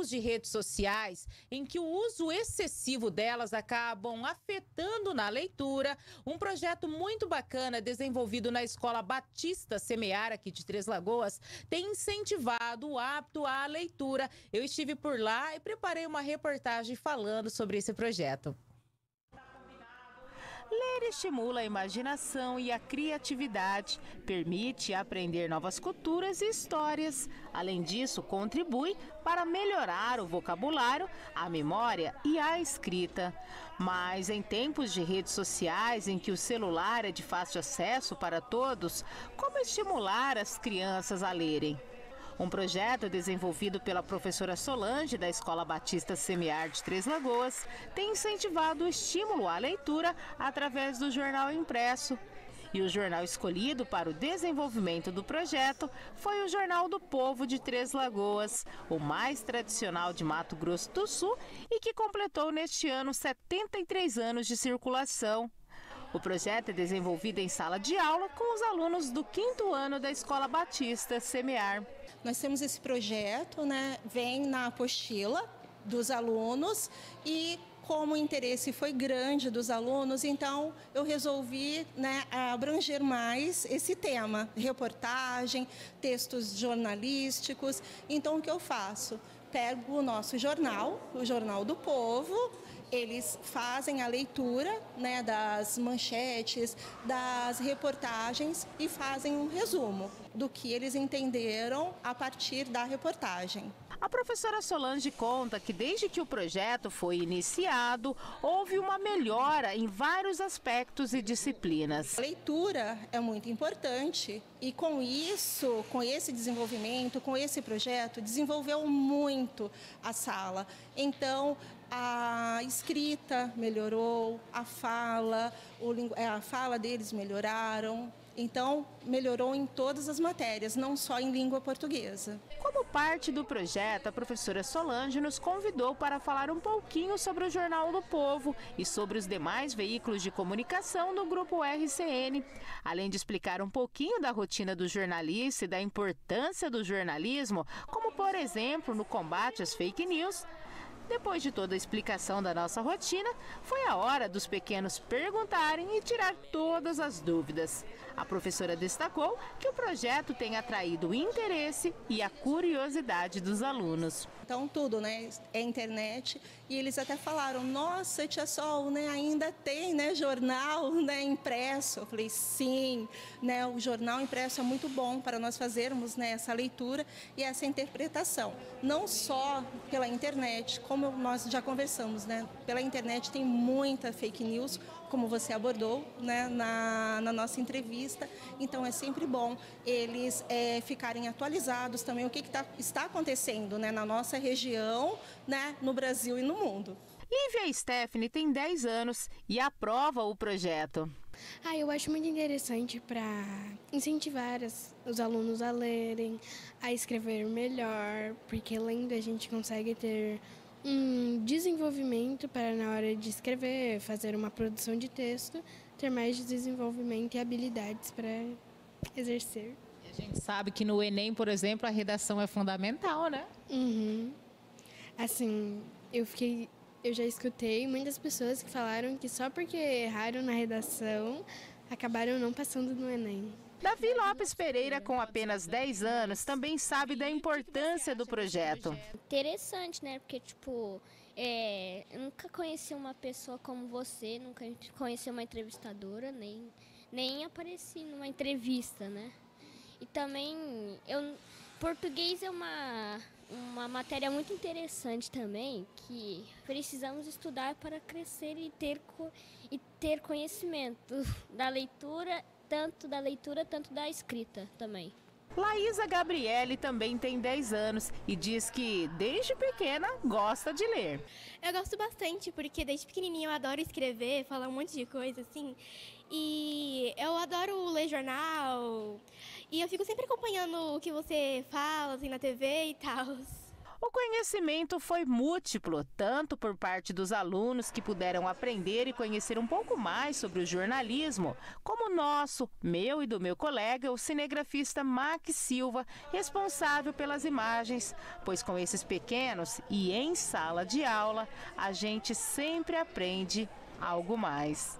tempos de redes sociais, em que o uso excessivo delas acabam afetando na leitura, um projeto muito bacana desenvolvido na Escola Batista Semear, aqui de Três Lagoas, tem incentivado o hábito à leitura. Eu estive por lá e preparei uma reportagem falando sobre esse projeto. Ler estimula a imaginação e a criatividade, permite aprender novas culturas e histórias. Além disso, contribui para melhorar o vocabulário, a memória e a escrita. Mas em tempos de redes sociais em que o celular é de fácil acesso para todos, como estimular as crianças a lerem? Um projeto desenvolvido pela professora Solange, da Escola Batista Semiar de Três Lagoas, tem incentivado o estímulo à leitura através do jornal impresso. E o jornal escolhido para o desenvolvimento do projeto foi o Jornal do Povo de Três Lagoas, o mais tradicional de Mato Grosso do Sul e que completou neste ano 73 anos de circulação. O projeto é desenvolvido em sala de aula com os alunos do quinto ano da Escola Batista Semear. Nós temos esse projeto, né, vem na apostila dos alunos e como o interesse foi grande dos alunos, então eu resolvi né, abranger mais esse tema, reportagem, textos jornalísticos. Então o que eu faço? Pego o nosso jornal, o Jornal do Povo, eles fazem a leitura né, das manchetes, das reportagens e fazem um resumo do que eles entenderam a partir da reportagem. A professora Solange conta que desde que o projeto foi iniciado, houve uma melhora em vários aspectos e disciplinas. A leitura é muito importante e com isso, com esse desenvolvimento, com esse projeto, desenvolveu muito a sala. Então, a escrita melhorou, a fala, é, a fala deles melhoraram, então, melhorou em todas as matérias, não só em língua portuguesa. Como parte do projeto, a professora Solange nos convidou para falar um pouquinho sobre o Jornal do Povo e sobre os demais veículos de comunicação do grupo RCN. Além de explicar um pouquinho da rotina do jornalista e da importância do jornalismo, como por exemplo no combate às fake news, depois de toda a explicação da nossa rotina, foi a hora dos pequenos perguntarem e tirar todas as dúvidas. A professora destacou que o projeto tem atraído o interesse e a curiosidade dos alunos. Então tudo, né? É internet e eles até falaram: "Nossa, tia Sol, né, ainda tem, né, jornal, né, impresso". Eu falei: "Sim, né, o jornal impresso é muito bom para nós fazermos, né, essa leitura e essa interpretação, não só pela internet, como nós já conversamos, né? Pela internet tem muita fake news, como você abordou né, na, na nossa entrevista. Então é sempre bom eles é, ficarem atualizados também o que, que tá, está acontecendo né, na nossa região, né, no Brasil e no mundo. Lívia Stephanie tem 10 anos e aprova o projeto. Ah, eu acho muito interessante para incentivar as, os alunos a lerem, a escrever melhor, porque lendo a gente consegue ter um desenvolvimento para na hora de escrever, fazer uma produção de texto, ter mais desenvolvimento e habilidades para exercer. A gente sabe que no Enem, por exemplo, a redação é fundamental, né? Uhum. Assim, eu fiquei, eu já escutei muitas pessoas que falaram que só porque erraram na redação acabaram não passando no Enem. Davi Lopes Pereira, com apenas 10 anos, também sabe da importância do projeto. Interessante, né? Porque, tipo, é, nunca conheci uma pessoa como você, nunca conheci uma entrevistadora, nem, nem apareci numa entrevista, né? E também, eu, português é uma, uma matéria muito interessante também, que precisamos estudar para crescer e ter, e ter conhecimento da leitura tanto da leitura, tanto da escrita também. Laísa Gabriele também tem 10 anos e diz que desde pequena gosta de ler. Eu gosto bastante porque desde pequenininha eu adoro escrever, falar um monte de coisa assim. E eu adoro ler jornal. E eu fico sempre acompanhando o que você fala assim, na TV e tal. O conhecimento foi múltiplo, tanto por parte dos alunos que puderam aprender e conhecer um pouco mais sobre o jornalismo, como nosso, meu e do meu colega, o cinegrafista Max Silva, responsável pelas imagens, pois com esses pequenos e em sala de aula, a gente sempre aprende algo mais.